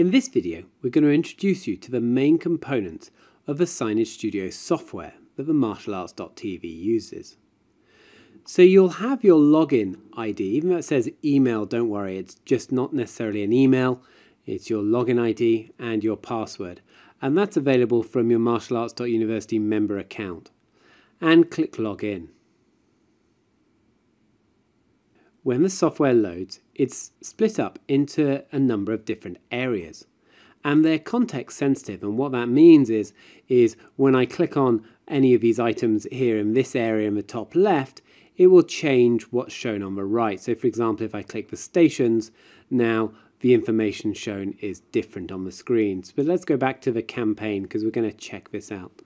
In this video, we're going to introduce you to the main components of the Signage Studio software that the martialarts.tv uses. So you'll have your login ID, even though it says email, don't worry, it's just not necessarily an email, it's your login ID and your password. And that's available from your martialarts.university member account. And click login. When the software loads, it's split up into a number of different areas. And they're context sensitive, and what that means is, is when I click on any of these items here in this area in the top left, it will change what's shown on the right. So for example, if I click the stations, now the information shown is different on the screens. But let's go back to the campaign because we're going to check this out.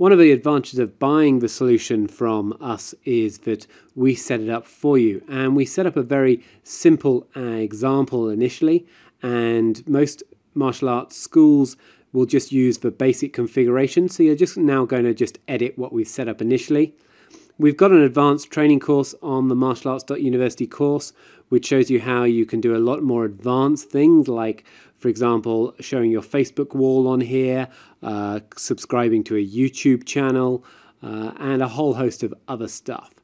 One of the advantages of buying the solution from us is that we set it up for you. And we set up a very simple uh, example initially. And most martial arts schools will just use the basic configuration. So you're just now going to just edit what we've set up initially. We've got an advanced training course on the martialarts.university course which shows you how you can do a lot more advanced things like for example, showing your Facebook wall on here, uh, subscribing to a YouTube channel, uh, and a whole host of other stuff.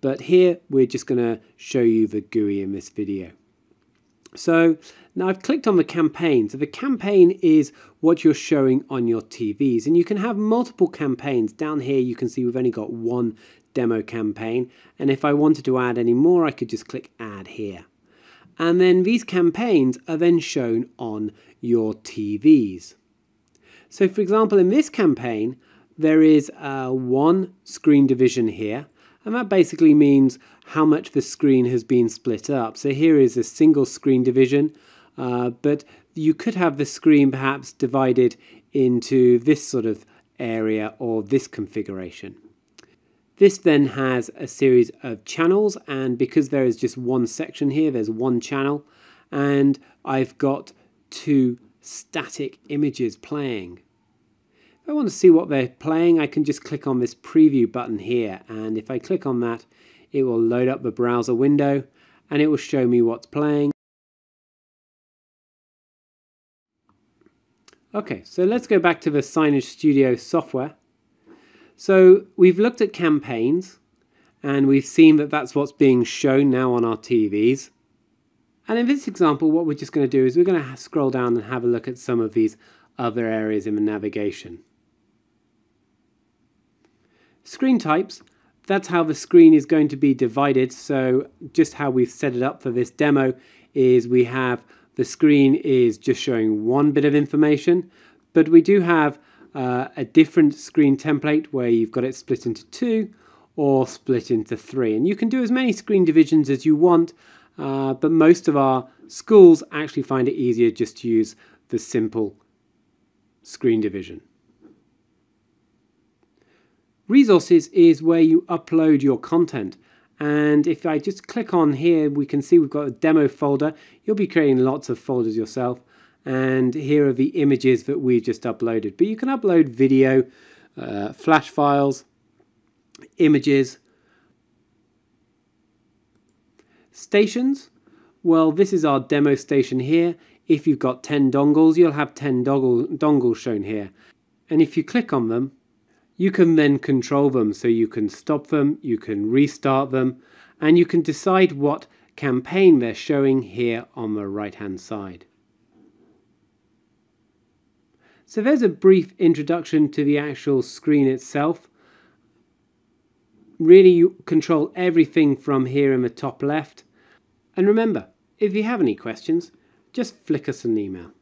But here we're just going to show you the GUI in this video. So now I've clicked on the campaign. So the campaign is what you're showing on your TVs. And you can have multiple campaigns. Down here you can see we've only got one demo campaign. And if I wanted to add any more, I could just click add here. And then these campaigns are then shown on your TVs. So for example, in this campaign, there is uh, one screen division here, and that basically means how much the screen has been split up. So here is a single screen division, uh, but you could have the screen perhaps divided into this sort of area or this configuration. This then has a series of channels and because there is just one section here, there's one channel and I've got two static images playing. If I want to see what they're playing, I can just click on this preview button here and if I click on that, it will load up the browser window and it will show me what's playing. Okay, so let's go back to the Signage Studio software so we've looked at campaigns and we've seen that that's what's being shown now on our TVs. And in this example, what we're just going to do is we're going to scroll down and have a look at some of these other areas in the navigation. Screen types, that's how the screen is going to be divided. So just how we've set it up for this demo is we have the screen is just showing one bit of information, but we do have uh, a different screen template where you've got it split into two or split into three. And you can do as many screen divisions as you want, uh, but most of our schools actually find it easier just to use the simple screen division. Resources is where you upload your content. And if I just click on here, we can see we've got a demo folder. You'll be creating lots of folders yourself and here are the images that we've just uploaded. But you can upload video, uh, flash files, images, stations. Well, this is our demo station here. If you've got 10 dongles, you'll have 10 dongle, dongles shown here. And if you click on them, you can then control them. So you can stop them, you can restart them, and you can decide what campaign they're showing here on the right hand side. So there's a brief introduction to the actual screen itself. Really you control everything from here in the top left. And remember, if you have any questions, just flick us an email.